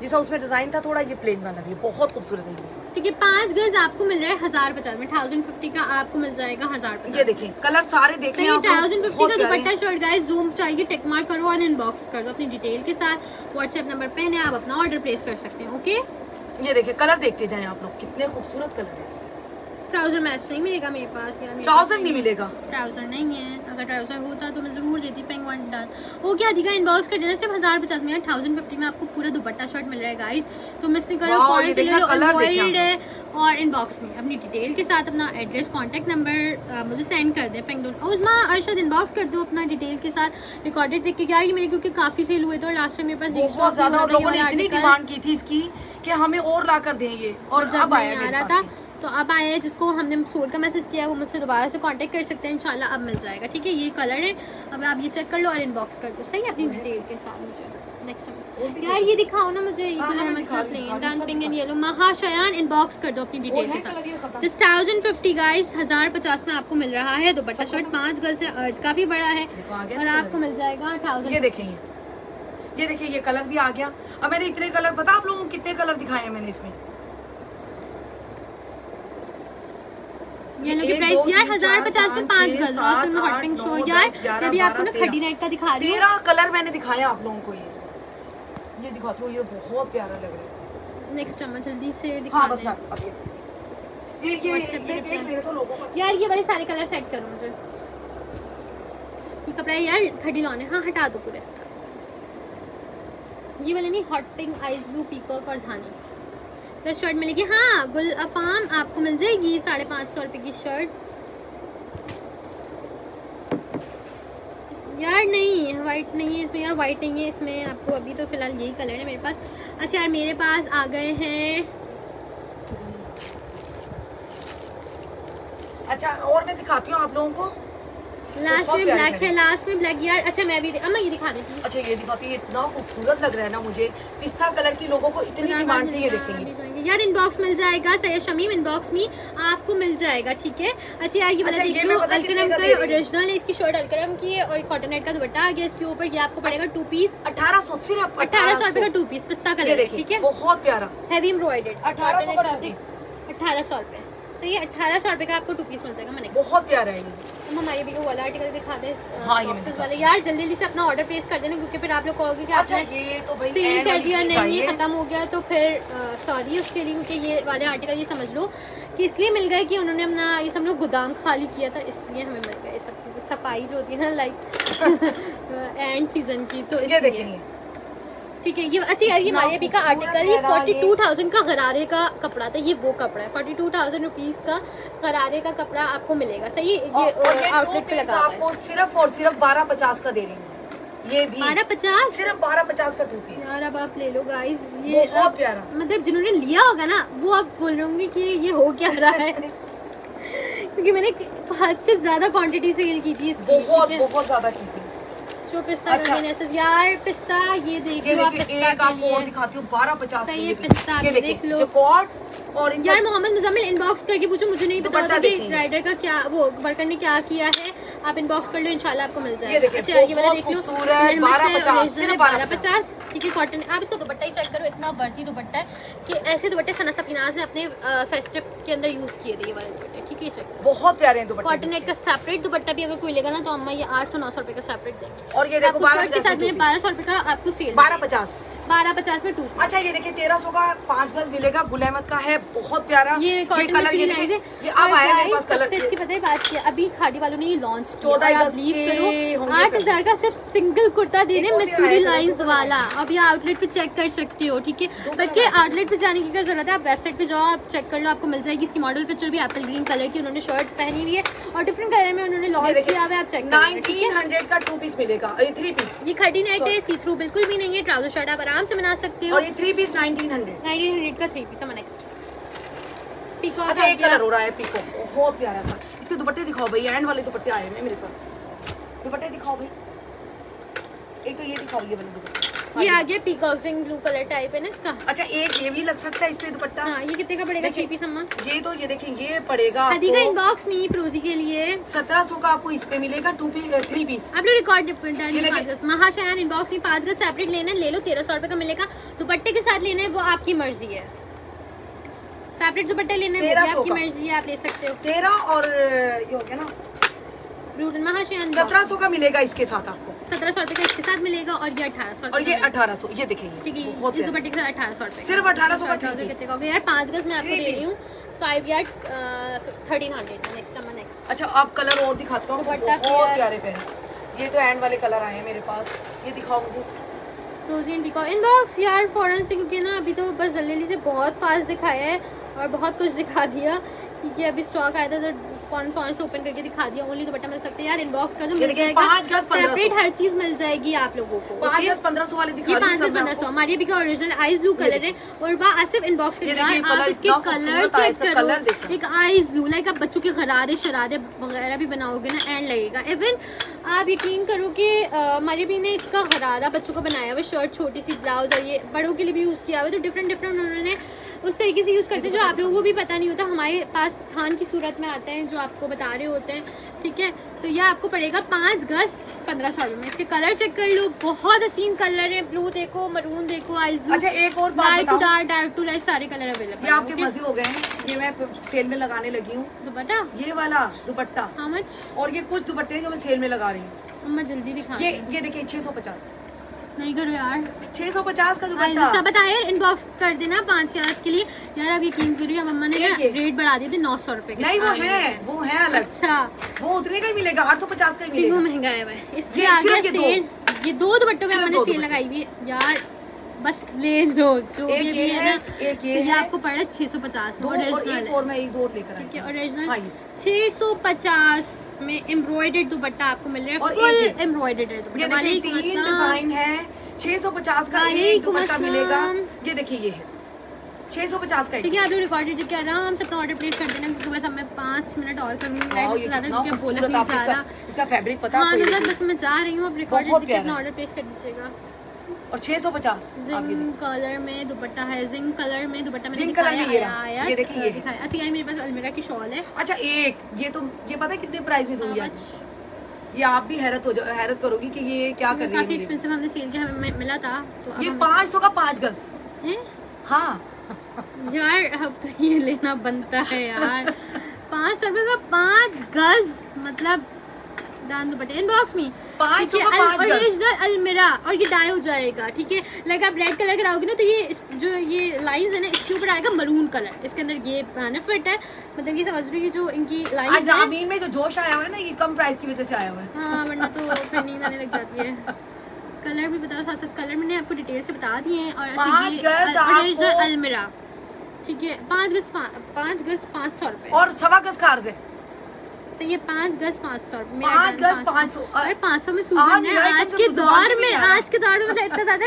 जैसा उसमें डिज़ाइन था थोड़ा ये प्लेन वाला भी बहुत खूबसूरत है ये। ठीक है पाँच गज आपको मिल रहा है हज़ार पचास में थाउज़ेंड फिफ्टी का आपको मिल जाएगा हज़ार पचास। ये देखें कलर सारे देख सही थाउज़ेंड फिफ्टी का दुपट्टा शर्ट गाइस जूम चाहिए टिक मार्क करो और इनबॉक्स कर दो अपनी डिटेल के साथ। व्हाट्सएप नंबर पे है आप अपना ऑर्डर प्लेस कर सकते हैं ओके ये देखिए कलर देखते जाए आप लोग कितने खूबसूरत कलर है। ट्राउज़र मैच नहीं मिलेगा मेरे पास यार ट्राउज़र नहीं मिलेगा। ट्राउज़र नहीं है। अगर ट्राउज़र होता तो मैं ज़रूर देती पेंग वन डन वो क्या दिखा? इनबॉक्स कर देना सिर्फ़ हज़ार पचास में थाउज़ेंड फिफ्टी में आपको पूरा दुपट्टा शर्ट मिल रहा है गाइस तो मिस नहीं करो वाह, फॉरन से ले लो colour है और इनबॉक्स में अपनी डिटेल के साथ अपना एड्रेस कांटेक्ट नंबर मुझे सेंड कर दे पेंगडोन उजमा अरशद इनबॉक्स कर दो अपना डिटेल के साथ रिकॉर्डेड देख के। यार ये मेरे क्योंकि काफ़ी सेल हुए थे और लास्ट टाइम मेरे पास और लोगों ने इतनी डिमांड की थी इसकी कि हमें और ला कर दें ये और जब अब आया था तो अब आया है जिसको हमने सोड का मैसेज किया वो मुझसे दोबारा से कांटेक्ट कर सकते हैं इंशाल्लाह अब मिल जाएगा। ठीक है ये कलर है। अब आप ये चेक कर लो और इनबॉक्स कर दो। सही है? अपनी डिटेल के साथ मुझे। नेक्स्ट यार ये दिखाओ ना मुझे ये हाँ, गुल हाँ, मैं अहमद दिखा का रही हूँ, प्लेन दिखा रही हूँ, डांस सब पिंक एंड येलो महाशयान इनबॉक्स कर दो अपनी डिटेल के साथ। जस्ट थाउज़ेंड फिफ्टी गाइस हज़ार पचास में आपको मिल रहा है। दुपट्टा शर्ट पाँच गज से अर्ज़ का भी बड़ा है। और आपको मिल जाएगा ये थाउज़ेंड देखेंगे ये देखिए ये कलर भी आ गया। अब मैंने इतने कलर पता आप लोगों को कितने कलर दिखाए हैं मैंने इसमें? ये लोग की प्राइस यार हज़ार पचास में पाँच, गज रासन हॉट पिंक शो यार मैं भी आपको ना। खड्डी नाइट का दिखा रही हूँ। तेरह कलर मैंने दिखाया आप लोगों को ये। ये दिखाती हूँ ये बहुत प्यारा लग रहा है। नेक्स्ट अम्मा जल्दी से दिखा हाँ बस अब ये। ये ये देख तो लोगों यार ये वाले सारे कलर सेट करो मुझे। ये कपड़ा यार खड़ी लॉन है। हाँ हटा दो पूरे। ये वाले नहीं hot pink ice blue peacock और धानी। दस शर्ट मिलेगी। हाँ गुल अफाम आपको मिल जाएगी साढ़े पाँच सौ रुपये की शर्ट यार नहीं वाइट नहीं है इसमें यार वाइट नहीं है इसमें। आपको अभी तो फ़िलहाल यही कलर है मेरे पास। अच्छा यार मेरे पास आ गए हैं। अच्छा और मैं दिखाती हूँ आप लोगों को। लास्ट में ब्लैक है लास्ट में ब्लैक यार अच्छा मैं भी अम्मा ये दिखा देती अच्छा ये दिखाती है इतना खूबसूरत लग रहा है ना मुझे। पिस्ता कलर की लोगों को इतनी डिमांड थी ये देखेंगे। यार इनबॉक्स मिल जाएगा सैयद शमीम इनबॉक्स में आपको मिल जाएगा ठीक है? अच्छा यार ये वाला अच्छा, देख लो अलकरम का? ओरिजिनल है? इसकी शर्ट अलकरम की है और कॉटननेट का दुपट्टा आ गया इसके ऊपर ये आपको पड़ेगा टू पीस अठारह सौ सिर्फ़ अठारह सौ। रुपए का टू पीस पिस्ता कलर ठीक है? बहुत प्यारा। हैवी एम्ब्रॉयडेड 1800 का two अठारह सौ रुपए। तो ये अठारह सौ रुपए का आपको टू पीस मिल जाएगा मैं next बहुत प्यारा है ये। हम हमारे भी वाला आर्टिकल दिखा दे हाँ, बॉक्सेस वाले। यार जल्दी जल्दी से अपना ऑर्डर प्लेस कर देना क्योंकि फिर आप लोग कहोगे कि अच्छा आपने ये तो भाई सेल कर दिया नहीं ये खत्म हो गया तो फिर सॉरी उसके लिए क्योंकि ये वाले आर्टिकल ये समझ लो कि इसलिए मिल गए कि उन्होंने अपना ये सब लोग गोदाम खाली किया था इसलिए हमें मिल गया ये सब चीज़ें सफ़ाई जो होती है ना लाइक एंड सीज़न की तो इसलिए। ठीक है ये अच्छा यार ये मारिया का आर्टिकल ये फोर्टी टू थाउज़ेंड का गरारे का कपड़ा था ये वो कपड़ा है फोर्टी टू थाउज़ेंड रुपीज़ का गरारे का कपड़ा आपको मिलेगा सही? ये आउटलेट पे लगा आपको सिर्फ़ और सिर्फ़ बारह पचास का दे रही हूँ ये भी बारह पचास? सिर्फ़ बारह पचास का टू पीस यार अब आप ले लो गाइस ये बहुत प्यारा। मतलब जिन्होंने लिया होगा ना वो आप बोल रहे होंगे कि ये हो क्या रहा है? <laughs> क्योंकि मैंने हद से ज़्यादा क्वांटिटी सेल की थी इसकी बहुत बहुत ज़्यादा की थी। शो पिस्ता अच्छा। यार पिस्ता ये देख लो आप देखिए पिस्ता एक और दिखाती हूँ बारह पचास लिए पिस्ता ये देख लो। और यार मोहम्मद मुजम्मिल इनबॉक्स करके पूछो मुझे नहीं पता था कि राइडर का क्या वो वर्कर ने क्या किया है आप इनबॉक्स कर लो इंशाल्लाह आपको मिल जाएगा। अच्छा ये वाला देख लो खूबसूरत, रहमत 12 है, पचास, original सिर्फ़ 12 12 पचास। ठीक है कॉटन आप इसका दुपट्टा ही चेक करो इतना बढ़ती दुपट्टा है कि ऐसे दुपट्टे सना सपीनाज ने अपने फेस्टिव के अंदर यूज़ किए थे ये वाले दुपट्टे ठीक है चेक बहुत प्यारे दुपट्टे कॉटन नेट का सेपरेट दुपट्टा भी अगर कोई लेगा ना तो अम्मा ये आठ सौ नौ सौ रुपए का सेपरेट देंगे। और ये देखो बारह के साथ मैंने बारह सौ रुपए का आपको सेल बारह पचास। बारह पचास में टू अच्छा ये देखिए तेरह सौ का पाँच गज मिलेगा गुल अहमद का है बहुत प्यारा। ये कलर ये है ये अब आया मेरे पास कलर अच्छी पता है बात की अभी खाड़ी वालों ने ये लॉन्च किया 14 और आप अगस्त लीव के करो होंगे आठ हज़ार का सिर्फ़ सिंगल कुर्ता दे रहे एक और मिसूरी दो वाला। अब ये आउटलेट पे चेक कर सकती हो ठीक है? बल्कि आउटलेट पे जाने की क्या ज़रूरत है? आप वेबसाइट पे जाओ आप चेक कर लो आपको मिल जाएगी इसकी मॉडल पिक्चर भी एप्पल ग्रीन कलर की उन्होंने शर्ट पहनी हुई है और डिफरेंट कलर में उन्होंने लॉन्च किया हुआ है आप चेक नाइनटीन हंड्रेड का टू पीस मिलेगा थ्री पीस ये खड़ी नेट है सी थ्रू बिल्कुल भी नहीं है ट्राउज़र शर्ट आप आराम से बना सकते हो। और ये three piece nineteen hundred nineteen hundred का थ्री पीस है नेक्स्ट पीको अच्छा एक कलर हो रहा है पीको बहुत प्यारा था। इसके दुपट्टे दिखाओ भाई एंड वाले दुपट्टे आए हैं मेरे पास। दुपट्टे दिखाओ भाई। एक तो ये दिखाओ ये वाले दुपट्टे। ये हाँ, आ गया पीकॉक सिंग ब्लू कलर टाइप है ना इसका। अच्छा एक ये भी लग सकता है इस पे दुपट्टा? हाँ ये कितने का पड़ेगा थ्री पीस अम्मा ये तो ये देखें ये पड़ेगा हदी का इनबॉक्स नहीं फिरोजी के लिए। सत्रह सौ का आपको इस पे मिलेगा टू पीस थ्री पीस आप लोग रिकॉर्ड। महाशयान इनबॉक्स नहीं पाँच गज सेपरेट लेना है ले लो तेरह सौ रुपए का मिलेगा। दुपट्टे के साथ लेना है वो आपकी मर्ज़ी है। सेपरेट दुपट्टे लेना है वो भी 1300 आपकी मर्ज़ी है आप ले सकते हो। तेरह और ये हो गया ना सत्रह सौ का मिलेगा इसके साथ आपको। सत्रह सौ रुपए का इसके साथ मिलेगा और ये अठारह सौ और ये अठारह सौ ये देखेंगे। है इस दुपट्टे के साथ अठारह सौ रुपए सिर्फ़ 1800 का ट्राउज़र three कितने का यार पाँच गज मैं आपको दे रही हूँ। Five yard thirteen hundred next number next अच्छा आप कलर और दिखाता हूँ बहुत प्यारे प्यारे ये तो एंड वाले कलर आए हैं मेरे पास। ये दिखाओ मुझे रोजी एंड पीकॉक इनबॉक्स यार फ़ौरन से क्योंकि ना अभी तो बस जल्दी से बहुत फास्ट दिखाया है और बहुत कुछ दिखा दिया क्योंकि अभी स्टॉक आया था तो फ़ौरन फ़ौरन से ओपन करके दिखा दिया ओनली दुपट्टा मिल सकते हैं। यार इनबॉक्स कर दो मिल जाएगा। पाँच गज 1500 सेपरेट हर चीज़ मिल जाएगी आप लोगों को पाँच दस पंद्रह सौ वाले ये पाँच दस पंद्रह सौ। हमारे भी का ओरिजिनल आइस ब्लू कलर है और वहाँ आसिफ इनबॉक्स कर देखिए, यार कलर आप इसके कलर चेक करो। एक आइस ब्लू लाइक आप बच्चों के गरारे शरारे वगैरह भी बनाओगे ना एंड लगेगा। इवन आप यकीन करो कि हमारे भी ने इसका गरारा बच्चों का बनाया हुआ शर्ट छोटी सी ब्लाउज और ये बड़ों के लिए भी यूज़ किया हुआ तो डिफरेंट डिफरेंट उन्होंने उस तरीके से यूज़ करते हैं जो आप लोगों को भी पता नहीं होता हमारे पास थान की सूरत में आते हैं जो आपको बता रहे होते हैं ठीक है? तो ये आपको पड़ेगा पाँच गज पंद्रह सौ रुपये में। इसके कलर चेक कर लो बहुत हसीन कलर है ब्लू देखो मरून देखो आइस ब्लू अच्छा एक और बात light to dark dark to light सारे कलर अवेलेबल ये आपके मज़े हो गए हैं ये मैं सेल में लगाने लगी हूँ। दुपट्टा? ये वाला दुपट्टा। हाउ मच और ये कुछ दुपट्टे जो मैं सेल में लगा रही हूँ। अम्मा जल्दी दिखा ये। ये देखिए छह सौ पचास। नहीं करो यार। छह सौ पचास का दुपट्टा। सब बताए इनबॉक्स कर देना पाँच के रात के लिए। यार अब यकीन करिए मम्मा ने। रेट बढ़ा दिए थे नौ सौ रूपए के नहीं वो है वो है अलग। अच्छा। वो उतने का ही मिलेगा आठ सौ पचास का ही मिलेगा। महँगा है भाई। इसमें ये दो। दुपट्टों में हमने सेल लगाई हुई यार बस ले लो जो एक भी ये भी है है, ना एक ये तो ये है। आपको पड़ा छह सौ पचास ओरिजिनल है। और मैं एक दो और लेकर है आई ओरिजिनल हाँ, छह सौ पचास में एम्ब्रॉयडर्ड दुपट्टा आपको मिल रहा है फुल अस्सलाम। डिज़ाइन है छह सौ पचास का एक दुपट्टा मिलेगा। ये देखिए ये है। छह सौ पचास का एक ठीक है आप लोग रिकॉर्डेड क्या रहा हम सबका ऑर्डर प्लेस कर देना क्योंकि बस अब मैं पाँच मिनट और करूँगी। से ज़्यादा क्योंकि बोला नहीं इसका रहा। इसका फैब्रिक पता हाँ देखिए। बस मैं जा रही हूँ बहुत रिकॉर्डेड ऑर्डर प्लेस कर दीजिएगा। और छह सौ पचास जिंक कलर में दुपट्टा है। जिंक कलर में दुपट्टा मैंने जिंक कलर में ये आया ये देखिए, ये। दिखाया। अच्छा यार मेरे पास अलमीरा की शॉल है। अच्छा एक ये तो ये पता है कितने प्राइस में दूँगी आज ये आप भी हैरत हो जाओ हैरत करोगी कि ये क्या कर रही है काफ़ी एक्सपेंसिव हमने सेल किया हमें मिला था तो ये पाँच सौ का पाँच गज। हाँ। यार अब तो ये लेना बनता है यार। <laughs> पाँच सौ रुपए का पाँच गज मतलब दान दुपट्टे। इनबॉक्स में पाँच है, अलमीरा और ये डाई हो जाएगा ठीक है? लाइक आप रेड कलर कराओगे ना तो ये जो ये लाइंस है ना इसके ऊपर आएगा मरून कलर इसके अंदर ये बेनिफिट है। मतलब ये समझ रही है जो इनकी है ज़मीन में जो जोश आया हुआ है ना ये कम प्राइस की वजह से आया हुआ है। हाँ वरना तो फिर नींद आने लग जाती है। कलर भी बताओ साथ साथ कलर मैंने आपको डिटेल से बता दिए हैं और अलमीरा ठीक है पाँच गज पाँच गज पाँच सौ रुपए। और सवा गज का अर्ज़ है। सही है पाँच गज पाँच सौ पाँच गज पाँच सौ। अरे पाँच सौ में सूट हाँ, नहीं, आज के से दौर में। आज के दौर में इतना ज़्यादा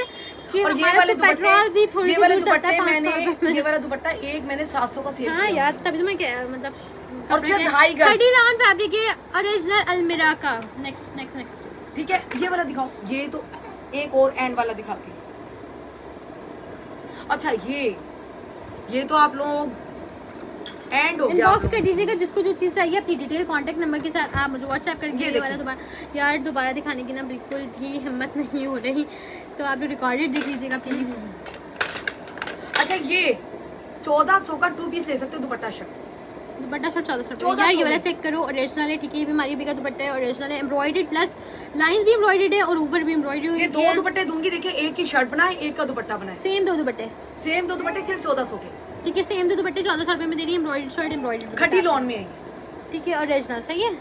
और ये वाले तो पेट्रोल भी थोड़ी ये वाले सी दुपट्टे मैंने 500 ये वाला दुपट्टा एक मैंने सात सौ का सेल हाँ यार तभी तो मैं क्या मतलब और सिर्फ़ ढाई गज। थर्टी राउंड फैब्रिक है ओरिजिनल अलमीरा का। नेक्स्ट नेक्स्ट नेक्स्ट ठीक है ये वाला दिखाओ। ये तो एक और एंड वाला दिखाती अच्छा ये ये तो आप लोग एंड हो गया इनबॉक्स कर दीजिएगा जिसको जो चीज़ चाहिए अपनी डिटेल कांटेक्ट नंबर के साथ आप मुझे व्हाट्सएप करके ये वाला दोबारा यार दोबारा दिखाने की ना बिल्कुल भी हिम्मत नहीं हो रही। तो आप रिकॉर्डेड देख लीजिएगा प्लीज़ अच्छा ये चौदह सौ का टू पीस ले सकते हो दुपट्टा शर्ट दुपट्टा शॉर्ट चौदह सौ रुपये 1400 यार ये वाला चेक करो ओरिजिनल है ठीक है ये भी हमारी भी का दुपट्टा है ओरिजिनल है एम्ब्रॉयडेड प्लस लाइंस भी एम्ब्रॉयडेड है और ऊपर भी एम्ब्रॉयडरी हुई ये दो दुपट्टे दूँगी देखिए एक की शर्ट बनाए एक का दुपट्टा बनाए। सेम दो दुपट्टे। सेम दो दुपट्टे सिर्फ़ चौदह सौ के। ठीक है सेम दो दुपट्टे चौदह सौ रुपये में दे रही है एम्ब्रॉइड शर्ट एम्ब्रॉइड खटी लॉन में ठीक है ओरिजिनल सही है?